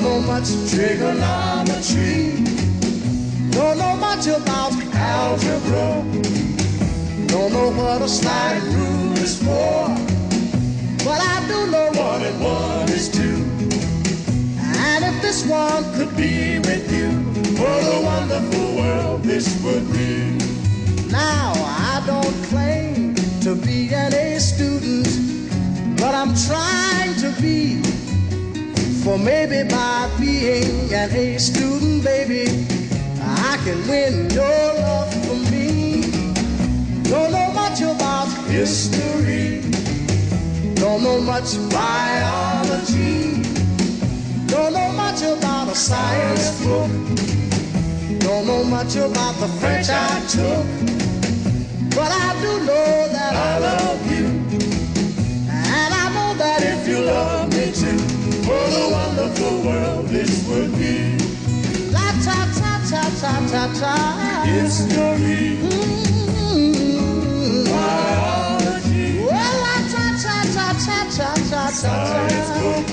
Don't know much trigonometry. Don't know much about algebra. Don't know what a slide rule is for. But I do know one and one is two. And if this one could be with you, what a wonderful world this would be. Now, I don't claim to be an A student, but I'm trying. For maybe by being an A student, baby, I can win your love for me. Don't know much about history. Don't know much biology. Don't know much about a science book. Don't know much about the French I took. the world this would be. La ta ta ta ta ta ta. It's. Mm-hmm. Biology. Well, la ta ta ta ta ta ta ta. Science